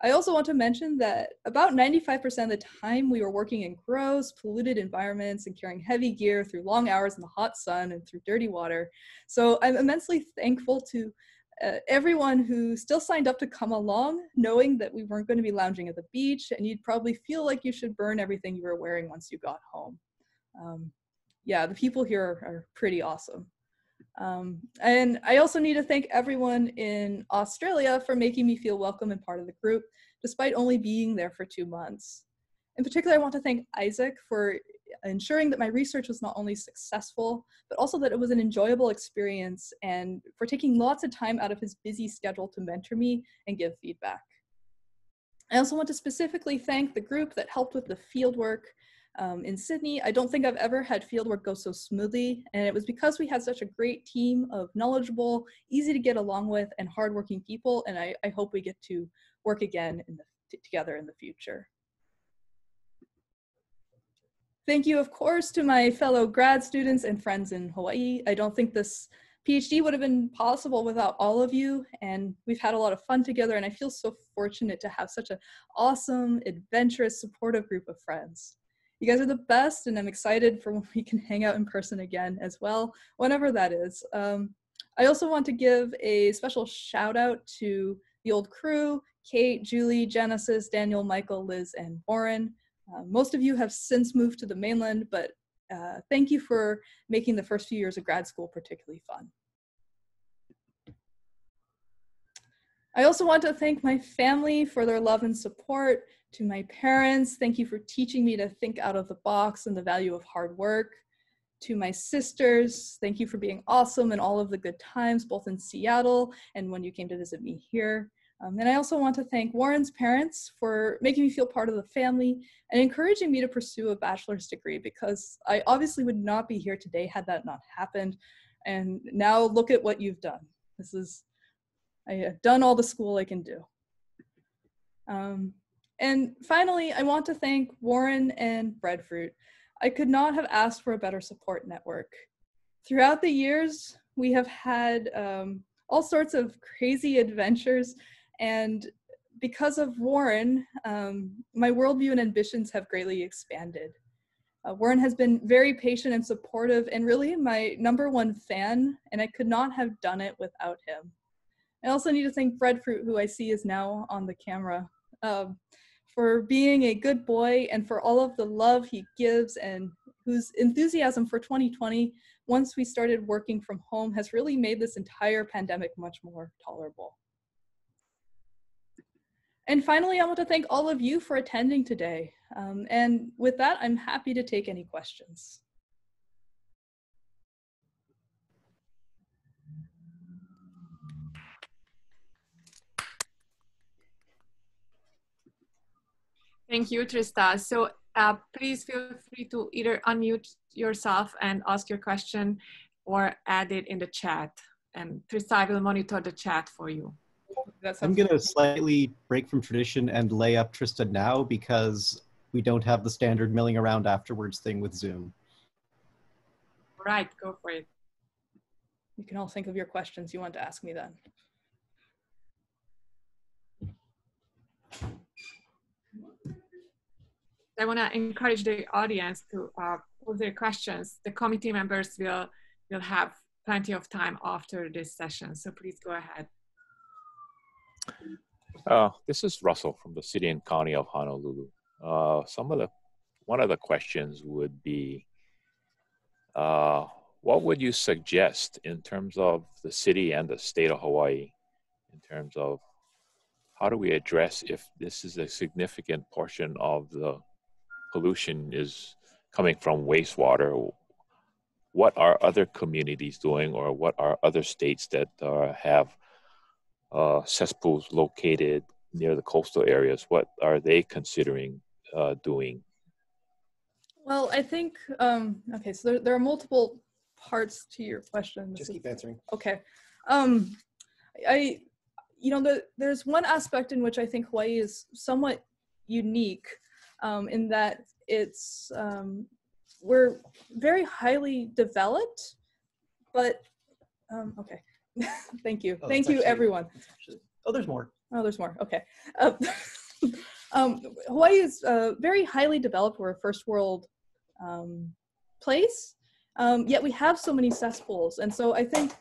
I also want to mention that about 95% of the time we were working in gross, polluted environments and carrying heavy gear through long hours in the hot sun and through dirty water. So I'm immensely thankful to uh, everyone who still signed up to come along, knowing that we weren't going to be lounging at the beach and you'd probably feel like you should burn everything you were wearing once you got home. Um, yeah, the people here are, are pretty awesome. Um, and I also need to thank everyone in Australia for making me feel welcome and part of the group, despite only being there for two months. In particular, I want to thank Isaac for ensuring that my research was not only successful, but also that it was an enjoyable experience and for taking lots of time out of his busy schedule to mentor me and give feedback. I also want to specifically thank the group that helped with the fieldwork um, in Sydney. I don't think I've ever had fieldwork go so smoothly, and it was because we had such a great team of knowledgeable, easy to get along with, and hardworking people, and I, I hope we get to work again in the, together in the future. Thank you, of course, to my fellow grad students and friends in Hawaii. I don't think this PhD would have been possible without all of you, and we've had a lot of fun together, and I feel so fortunate to have such an awesome, adventurous, supportive group of friends. You guys are the best, and I'm excited for when we can hang out in person again as well, whenever that is. Um, I also want to give a special shout out to the old crew Kate, Julie, Genesis, Daniel, Michael, Liz, and Warren. Uh, most of you have since moved to the mainland, but uh, thank you for making the first few years of grad school particularly fun. I also want to thank my family for their love and support. To my parents, thank you for teaching me to think out of the box and the value of hard work. To my sisters, thank you for being awesome and all of the good times, both in Seattle and when you came to visit me here. Um, and I also want to thank Warren's parents for making me feel part of the family and encouraging me to pursue a bachelor's degree because I obviously would not be here today had that not happened. And now look at what you've done. This is, I have done all the school I can do. Um, and finally, I want to thank Warren and Breadfruit. I could not have asked for a better support network. throughout the years, we have had um, all sorts of crazy adventures. And because of Warren, um, my worldview and ambitions have greatly expanded. Uh, Warren has been very patient and supportive, and really my number one fan, and I could not have done it without him. I also need to thank Breadfruit, who I see is now on the camera, um, for being a good boy and for all of the love he gives and whose enthusiasm for 2020, once we started working from home, has really made this entire pandemic much more tolerable. And finally, I want to thank all of you for attending today. Um, and with that, I'm happy to take any questions. Thank you, Trista. So uh, please feel free to either unmute yourself and ask your question or add it in the chat. And Trista, I will monitor the chat for you. I'm going to slightly break from tradition and lay up Trista now because we don't have the standard milling around afterwards thing with Zoom. Right, go for it. You can all think of your questions you want to ask me then. I want to encourage the audience to uh, pose their questions. The committee members will, will have plenty of time after this session, so please go ahead. Uh, this is Russell from the city and county of Honolulu. Uh, some of the, one of the questions would be, uh, what would you suggest in terms of the city and the state of Hawaii in terms of how do we address if this is a significant portion of the pollution is coming from wastewater? What are other communities doing or what are other states that uh, have uh, cesspools located near the coastal areas, what are they considering uh, doing? Well, I think, um, okay, so there, there are multiple parts to your question. Just keep answering. Okay. Um, I, you know, the, there's one aspect in which I think Hawaii is somewhat unique um, in that it's, um, we're very highly developed, but, um, okay. Thank you. Oh, Thank you, actually, everyone. Actually, oh, there's more. Oh, there's more. Okay. Uh, um, Hawaii is uh, very highly developed. We're a first world um, place, um, yet we have so many cesspools. And so I think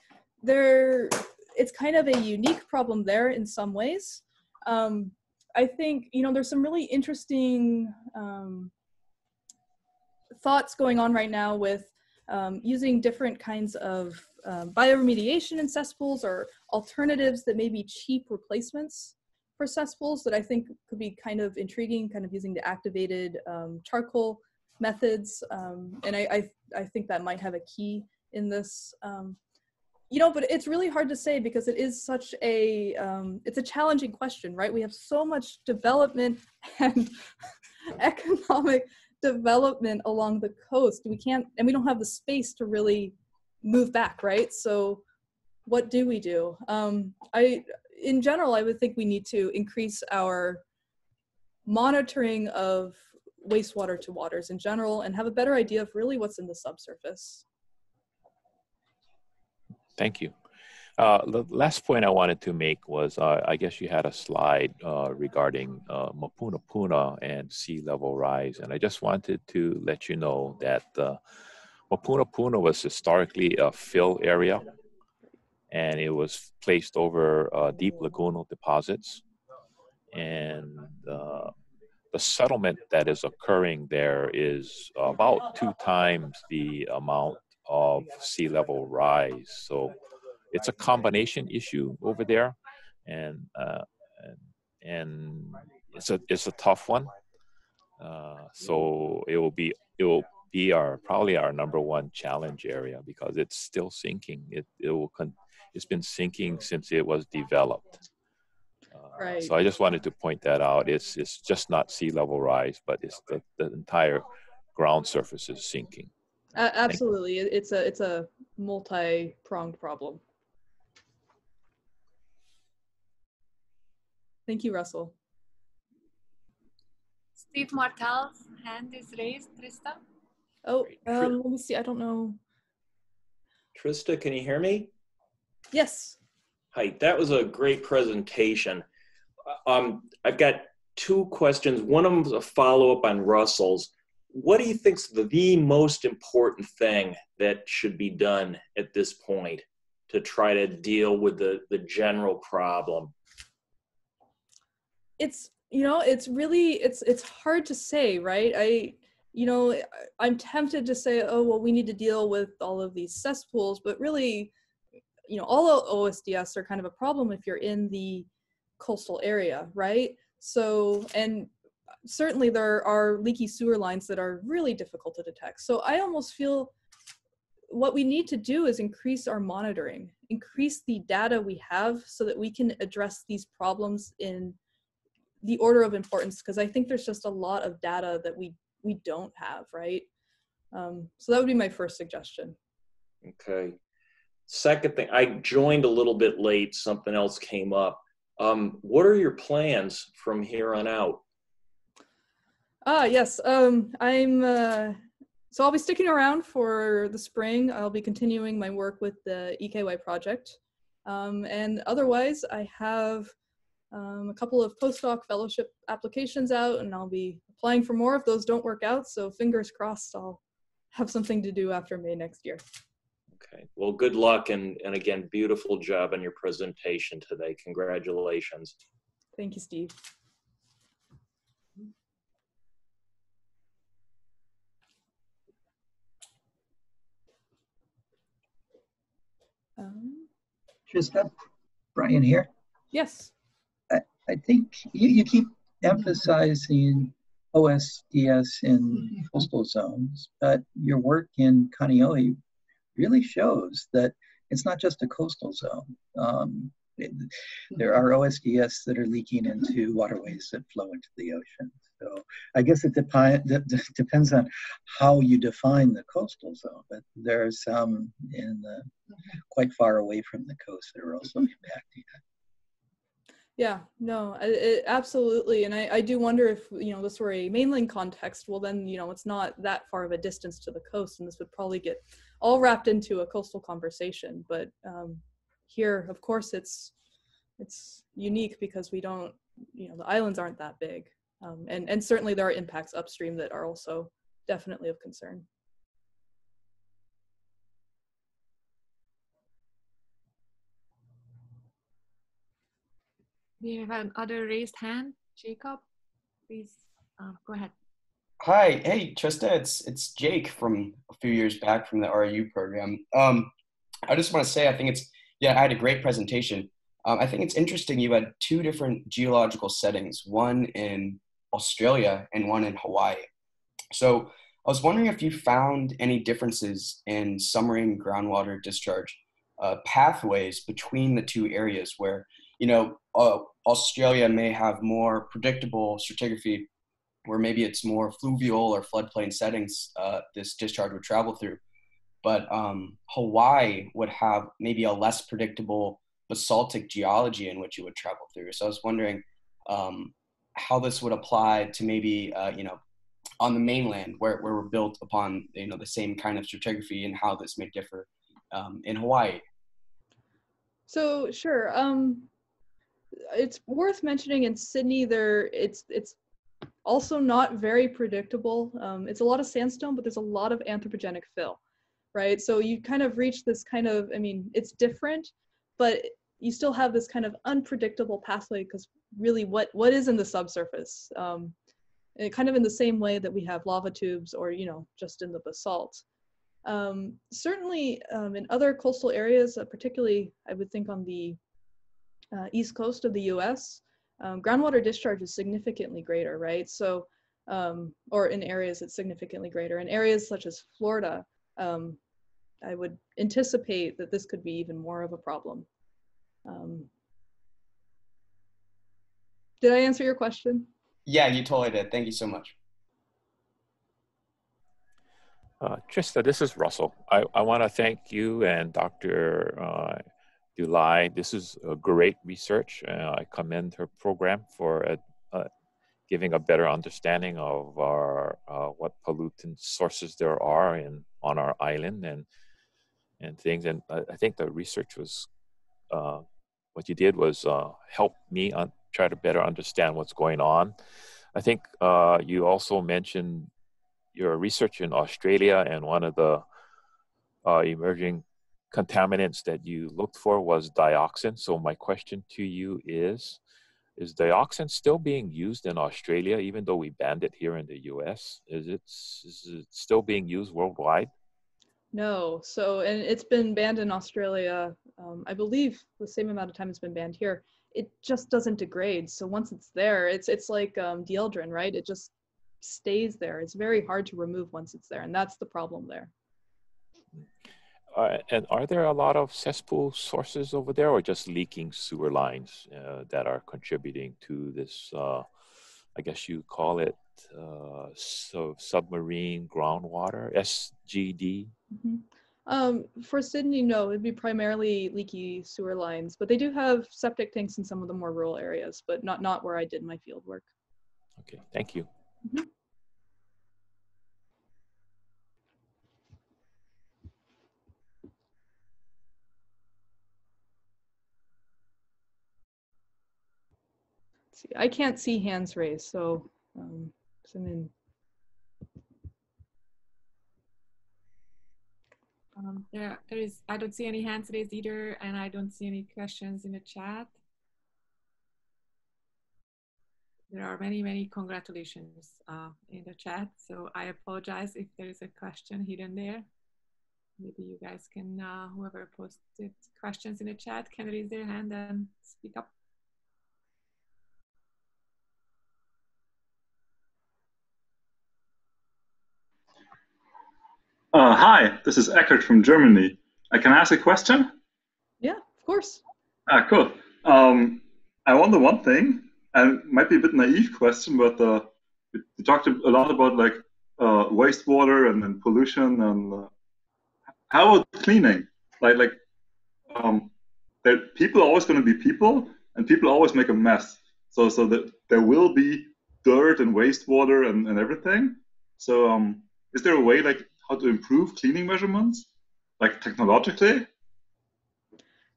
there, it's kind of a unique problem there in some ways. Um, I think, you know, there's some really interesting um, thoughts going on right now with um, using different kinds of um, bioremediation in cesspools or alternatives that may be cheap replacements for cesspools that I think could be kind of intriguing, kind of using the activated um, charcoal methods. Um, and I, I, I, think that might have a key in this. You know, but it's really hard to say because it is such a, um, it's a challenging question, right? We have so much development and economic development along the coast. We can't, and we don't have the space to really move back, right? So what do we do? Um, I, in general, I would think we need to increase our monitoring of wastewater to waters in general and have a better idea of really what's in the subsurface. Thank you. Uh, the last point I wanted to make was uh, I guess you had a slide uh, regarding uh, Mapuna Puna and sea level rise. And I just wanted to let you know that uh, Mapunapuna was historically a fill area and it was placed over uh, deep lagoonal deposits. And the settlement that is occurring there is about two times the amount of sea level rise. So it's a combination issue over there, and uh, and, it's a it's a tough one. Uh, so it will be it will be our probably our number one challenge area because it's still sinking. It it will con- it's been sinking since it was developed. Uh, right. So I just wanted to point that out. It's it's just not sea level rise, but it's the, the entire ground surface is sinking. Uh, absolutely, it's a it's a multi pronged problem. Thank you, Russell. Steve Martel's hand is raised, Trista. Oh, um, let me see. I don't know. Trista, can you hear me? Yes. Hi, that was a great presentation. Uh, um, I've got two questions. One of them is a follow up on Russell's. What do you think is the, the most important thing that should be done at this point to try to deal with the, the general problem? It's you know it's really it's it's hard to say right i you know i'm tempted to say oh well we need to deal with all of these cesspools but really you know all osds are kind of a problem if you're in the coastal area right so and certainly there are leaky sewer lines that are really difficult to detect so i almost feel what we need to do is increase our monitoring increase the data we have so that we can address these problems in the order of importance because I think there's just a lot of data that we we don't have, right? Um, so that would be my first suggestion. Okay. Second thing, I joined a little bit late. Something else came up. Um, what are your plans from here on out? Ah, yes. Um, I'm. Uh, so I'll be sticking around for the spring. I'll be continuing my work with the Ike Wai project, um, and otherwise, I have um, a couple of postdoc fellowship applications out, and I'll be applying for more if those don't work out. So fingers crossed, I'll have something to do after May next year. Okay. Well, good luck, and and again, beautiful job on your presentation today. Congratulations. Thank you, Steve. Trista, Brian here. Yes. I think you, you keep emphasizing OSDS in coastal zones, but your work in Kaneohe really shows that it's not just a coastal zone. Um, it, there are OSDS that are leaking into waterways that flow into the ocean. So I guess it depi- de- depends on how you define the coastal zone, but there are some in the, quite far away from the coast that are also impacting it. Yeah, no, it, absolutely. And I, I do wonder if, you know, this were a mainland context, well, then, you know, it's not that far of a distance to the coast, and this would probably get all wrapped into a coastal conversation. But um, here, of course, it's it's unique because we don't, you know, the islands aren't that big. Um, and, and certainly there are impacts upstream that are also definitely of concern. We have another raised hand. Jacob, please uh, go ahead. Hi, hey Trista, it's it's Jake from a few years back from the REU program. Um, I just want to say I think it's yeah I had a great presentation. Um, I think it's interesting you had two different geological settings, one in Australia and one in Hawaii. So I was wondering if you found any differences in submarine groundwater discharge uh, pathways between the two areas where you know, uh, Australia may have more predictable stratigraphy where maybe it's more fluvial or floodplain settings uh, this discharge would travel through. But um, Hawaii would have maybe a less predictable basaltic geology in which it would travel through. So I was wondering um, how this would apply to maybe, uh, you know, on the mainland where, where we're built upon, you know, the same kind of stratigraphy and how this may differ um, in Hawaii. So sure. Um, it's worth mentioning in Sydney there it's it's also not very predictable. Um, it's a lot of sandstone, but there's a lot of anthropogenic fill, right? So you kind of reach this kind of, I mean, it's different, but you still have this kind of unpredictable pathway because really what what is in the subsurface? Um, kind of in the same way that we have lava tubes or, you know, just in the basalt. Um, certainly um, in other coastal areas, uh, particularly I would think on the uh, east coast of the US, um, groundwater discharge is significantly greater, right? So, um, or in areas it's significantly greater. In areas such as Florida, um, I would anticipate that this could be even more of a problem. Um, did I answer your question? Yeah, you totally did. Thank you so much. Uh, Trista, this is Russell. I, I want to thank you and Dr. Uh, Dulai. This is a great research. Uh, I commend her program for uh, uh, giving a better understanding of our uh, what pollutant sources there are in on our island, and and things. And I, I think the research was uh, what you did was uh, help me un- try to better understand what's going on. I think uh, you also mentioned your research in Australia, and one of the uh, emerging contaminants that you looked for was dioxin. So my question to you is, is dioxin still being used in Australia, even though we banned it here in the US? Is it, is it still being used worldwide? No, so, and it's been banned in Australia, um, I believe the same amount of time it's been banned here. It just doesn't degrade. So once it's there, it's it's like um, dieldrin, right? It just stays there. It's very hard to remove once it's there, and that's the problem there. Uh, and are there a lot of cesspool sources over there, or just leaking sewer lines uh, that are contributing to this? Uh, I guess you call it uh, so submarine groundwater (SGD). Mm-hmm. Um, for Sydney, no, it'd be primarily leaky sewer lines, but they do have septic tanks in some of the more rural areas, but not not where I did my field work. Okay, thank you. Mm-hmm. see. I can't see hands raised, so um, I'm in. Um, there, there is. I don't see any hands raised either, and I don't see any questions in the chat. There are many, many congratulations uh, in the chat. So I apologize if there is a question hidden there. Maybe you guys can, uh, whoever posted questions in the chat, can raise their hand and speak up. Uh, hi, this is Eckert from Germany. I can ask a question? Yeah, of course. Ah, cool. Um, I wonder one thing, and it might be a bit naive question, but uh, we talked a lot about like uh, wastewater and, and pollution, and uh, how about cleaning? Like, like, um, that people are always going to be people, and people always make a mess. So, so that there will be dirt and wastewater and, and everything. So, um, is there a way like how to improve cleaning measurements, like technologically?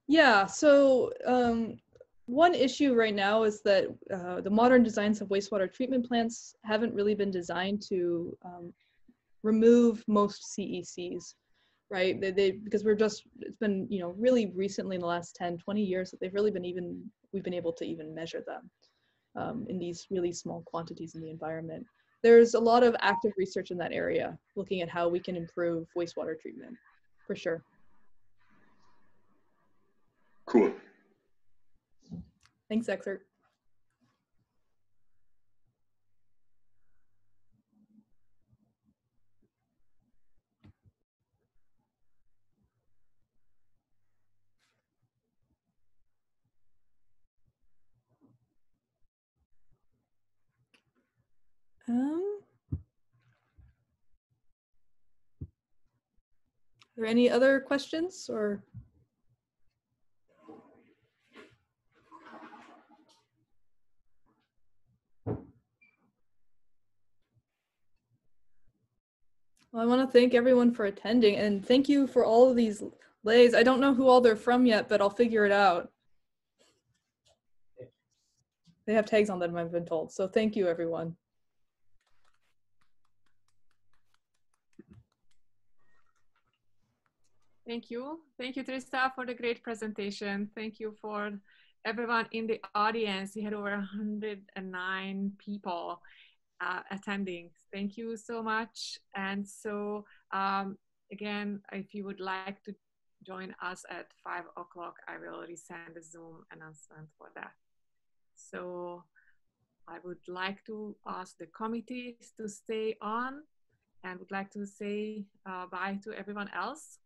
Yeah, so um, one issue right now is that uh, the modern designs of wastewater treatment plants haven't really been designed to um, remove most CECs, right? They, they, because we're just, it's been, you know, really recently in the last 10, 20 years that they've really been even, we've been able to even measure them um, in these really small quantities in the environment there's a lot of active research in that area, looking at how we can improve wastewater treatment, for sure. Cool. Thanks, Eckert. Um, are there any other questions or? Well, I want to thank everyone for attending and thank you for all of these leis. I don't know who all they're from yet, but I'll figure it out. They have tags on them, I've been told. So thank you, everyone. Thank you. Thank you, Trista, for the great presentation. Thank you for everyone in the audience. We had over 109 people uh, attending. Thank you so much. And so um, again, if you would like to join us at five o'clock, I will resend the Zoom announcement for that. So I would like to ask the committees to stay on and would like to say uh, bye to everyone else.